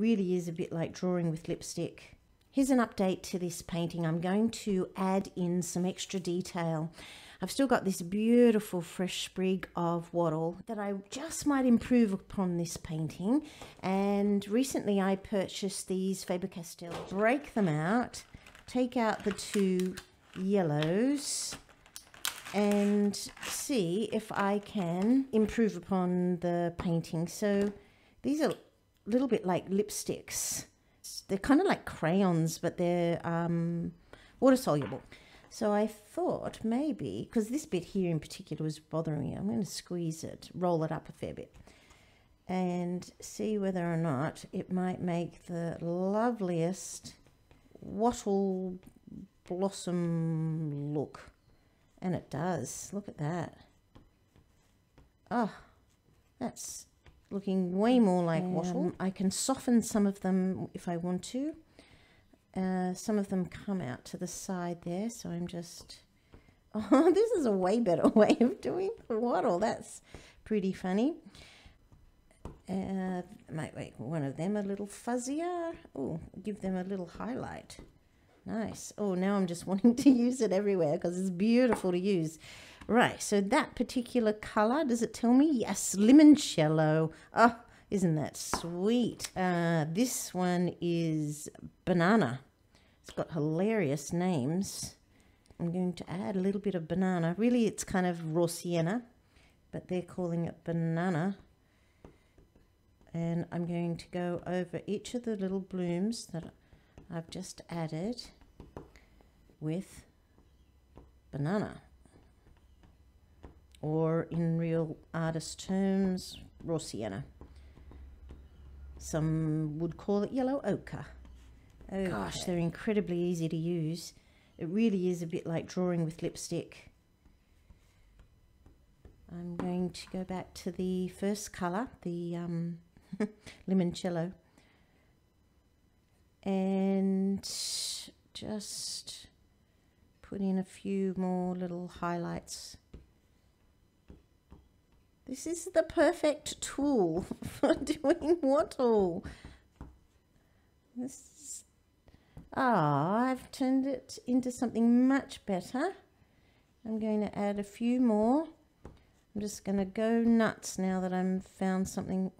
really is a bit like drawing with lipstick. Here's an update to this painting. I'm going to add in some extra detail. I've still got this beautiful fresh sprig of wattle that I just might improve upon this painting. And recently I purchased these Faber-Castell. Break them out, take out the two yellows and see if I can improve upon the painting. So these are little bit like lipsticks. They're kind of like crayons, but they're um, water soluble. So I thought maybe, because this bit here in particular was bothering me, I'm going to squeeze it, roll it up a fair bit, and see whether or not it might make the loveliest wattle blossom look. And it does. Look at that. Oh, that's looking way more like um, wattle. I can soften some of them if I want to. Uh, some of them come out to the side there, so I'm just... Oh, this is a way better way of doing the wattle. That's pretty funny. Uh, might make one of them a little fuzzier. Oh, give them a little highlight. Nice. Oh, now I'm just wanting to use it everywhere because it's beautiful to use. Right, so that particular colour, does it tell me? Yes, limoncello. Oh, isn't that sweet? Uh, this one is banana. It's got hilarious names. I'm going to add a little bit of banana. Really, it's kind of raw sienna, but they're calling it banana. And I'm going to go over each of the little blooms that I've just added with banana. Or in real artist terms raw sienna. Some would call it yellow ochre. Oh gosh. They're incredibly easy to use. It really is a bit like drawing with lipstick. I'm going to go back to the first colour the um, limoncello. And just put in a few more little highlights. This is the perfect tool for doing wattle. This, ah, oh, I've turned it into something much better. I'm going to add a few more. I'm just going to go nuts now that I've found something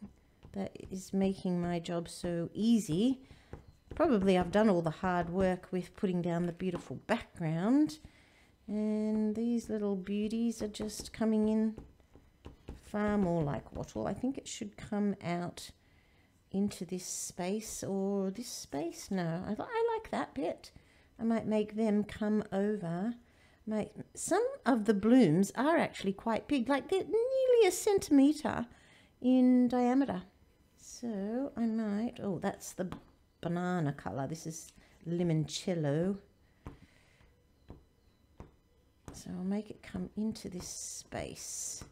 that is making my job so easy. Probably I've done all the hard work with putting down the beautiful background. And these little beauties are just coming in far more like wattle. I think it should come out into this space or this space. No, I, I like that bit. I might make them come over. Might, some of the blooms are actually quite big, like they're nearly a centimetre in diameter. So I might, oh, that's the banana colour. This is limoncello. So I'll make it come into this space.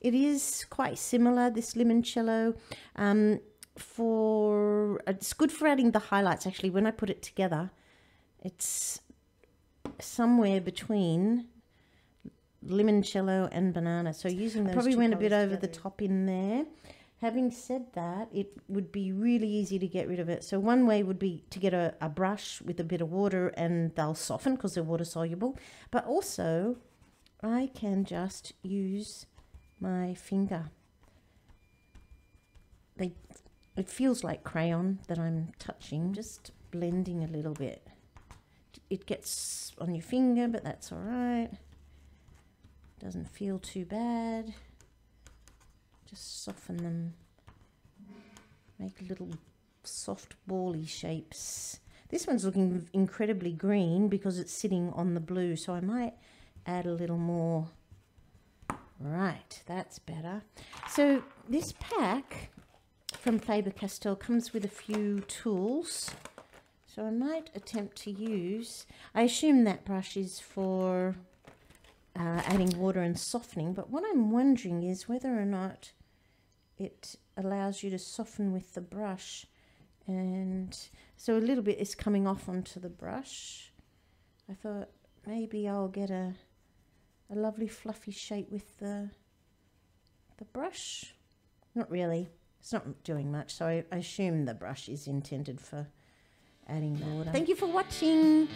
It is quite similar, this limoncello. Um, for It's good for adding the highlights, actually. When I put it together, it's somewhere between limoncello and banana. So using those probably went a bit over the top in there. Having said that, it would be really easy to get rid of it. So one way would be to get a, a brush with a bit of water and they'll soften because they're water soluble. But also, I can just use my finger. They, it feels like crayon that I'm touching, just blending a little bit. It gets on your finger, but that's all right. Doesn't feel too bad just soften them. Make little soft bally shapes. This one's looking incredibly green because it's sitting on the blue so I might add a little more. Right that's better. So this pack from Faber-Castell comes with a few tools so I might attempt to use I assume that brush is for uh, adding water and softening but what I'm wondering is whether or not it allows you to soften with the brush and so a little bit is coming off onto the brush I thought maybe I'll get a a lovely fluffy shape with the the brush not really It's not doing much, so I, I assume the brush is intended for adding water. Thank you for watching.